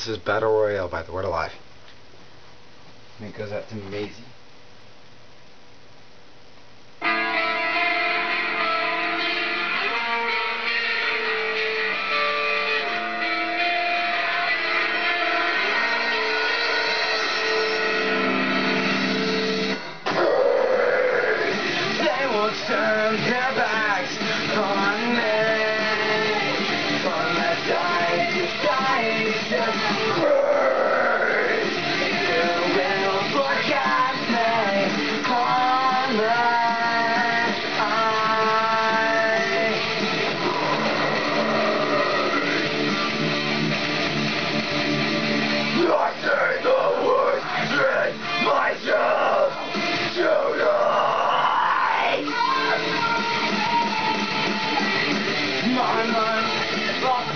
This is Battle Royale by The Word Alive. And it goes out to Mayzie. They will turn their backs on me.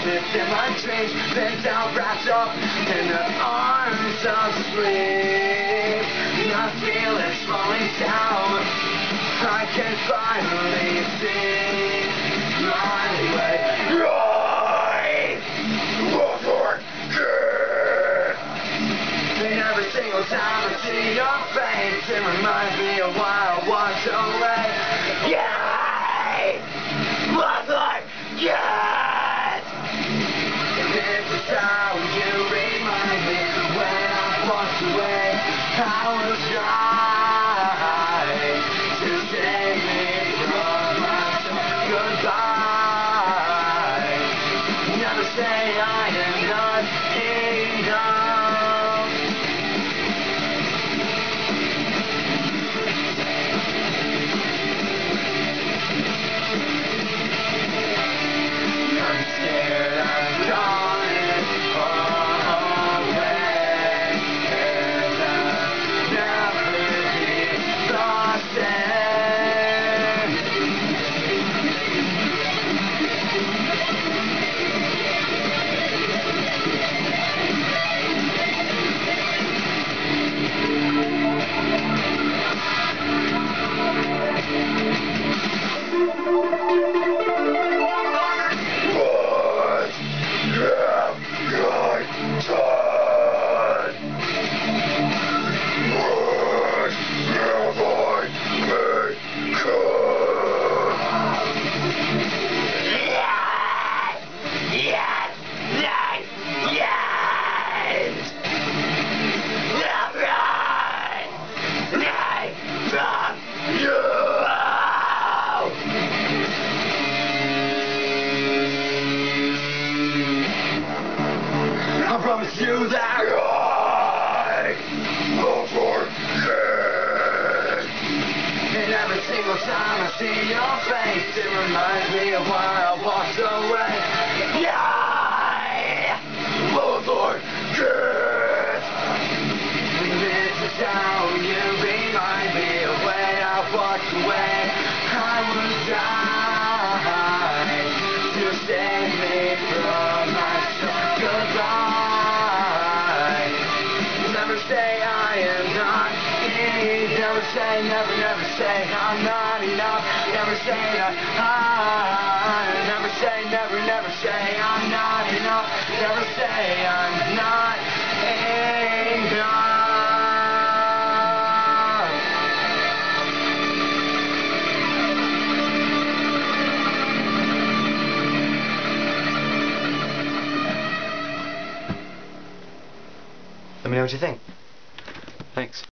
Lost in my dreams, bent out, wrapped up in the arms of sleep. My feelings falling down, I can finally see my way and every single time I see your face, it reminds me of why I was away. Away. I promise you that I will forget. And every single time I see your face, it reminds me of why I walked away. Yeah, I will forget. And this is how you remind me of when I walked away. I will die to save me from Never say, never, never say I'm not enough. Never say I, I never say, never, never say I'm not enough. Never say I'm not enough. Let me know what you think. Thanks.